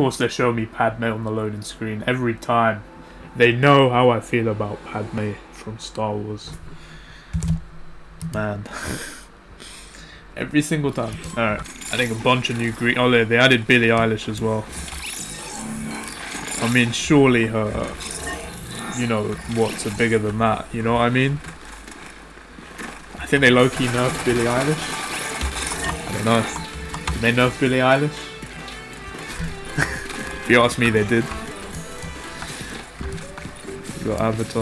course they show me Padme on the loading screen every time. They know how I feel about Padme from Star Wars. Man. every single time. Alright, I think a bunch of new green... Oh, they added Billie Eilish as well. I mean, surely her... You know, what's a bigger than that, you know what I mean? I think they low-key nerfed Billie Eilish. I don't know. Did they nerf Billie Eilish? If you ask me, they did. You got Avatar.